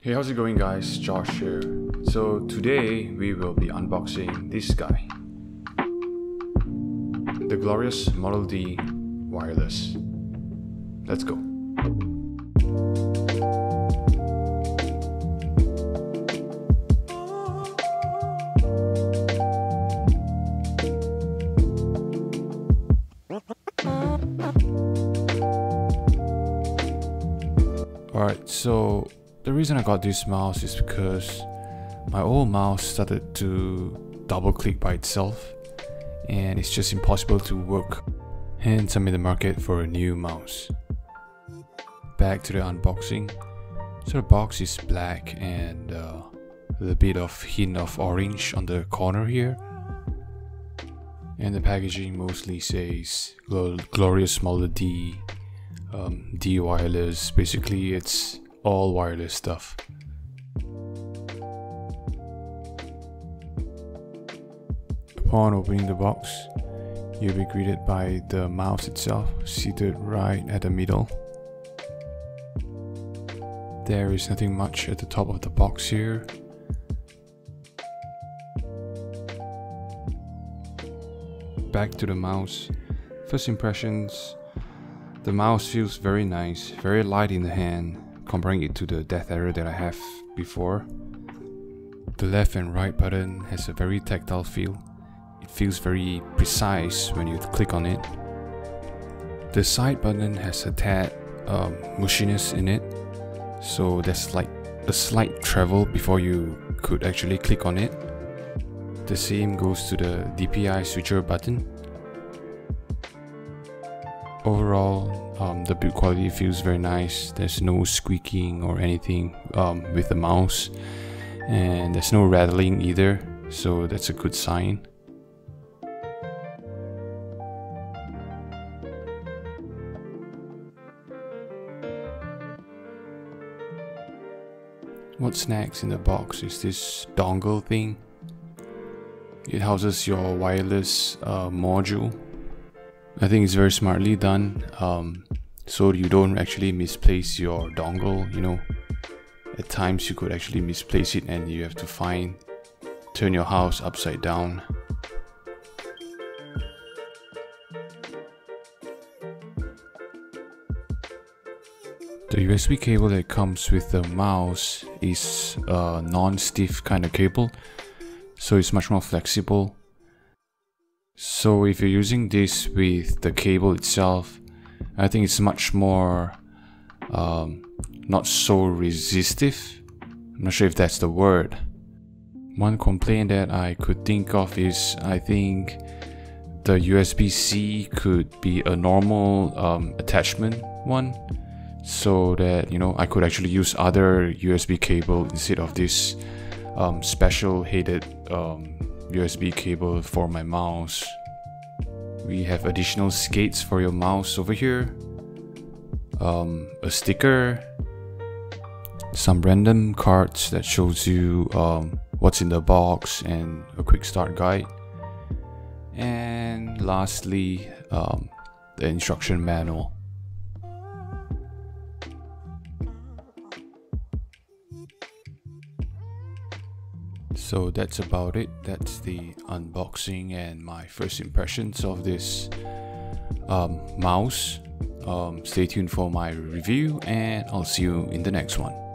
Hey, how's it going guys? Josh here. So today we will be unboxing this guy. The glorious Model D wireless. Let's go. Alright, so the reason I got this mouse is because my old mouse started to double click by itself and it's just impossible to work. Hence I'm in the market for a new mouse. Back to the unboxing. So the box is black and uh, a little bit of hint of orange on the corner here. And the packaging mostly says Glorious Model D um, D wireless. Basically, it's all wireless stuff. Upon opening the box, you'll be greeted by the mouse itself, seated right at the middle. There is nothing much at the top of the box here. Back to the mouse. First impressions the mouse feels very nice, very light in the hand, comparing it to the Death Adder that I have before. The left and right button has a very tactile feel. It feels very precise when you click on it. The side button has a tad um, mushiness in it, so there's like a slight travel before you could actually click on it. The same goes to the DPI switcher button overall um, the build quality feels very nice. There's no squeaking or anything um, with the mouse. And there's no rattling either so that's a good sign. What's next in the box? Is this dongle thing. It houses your wireless uh, module I think it's very smartly done um, so you don't actually misplace your dongle you know. At times you could actually misplace it and you have to find turn your house upside down. The USB cable that comes with the mouse is a non-stiff kind of cable so it's much more flexible so if you're using this with the cable itself, I think it's much more um, not so resistive. I'm not sure if that's the word. One complaint that I could think of is I think the USB-C could be a normal um, attachment one so that you know I could actually use other USB cable instead of this um, special headed um, USB cable for my mouse. We have additional skates for your mouse over here. Um, a sticker. Some random cards that shows you um, what's in the box and a quick start guide. And lastly, um, the instruction manual. So that's about it. That's the unboxing and my first impressions of this um, mouse. Um, stay tuned for my review and I'll see you in the next one.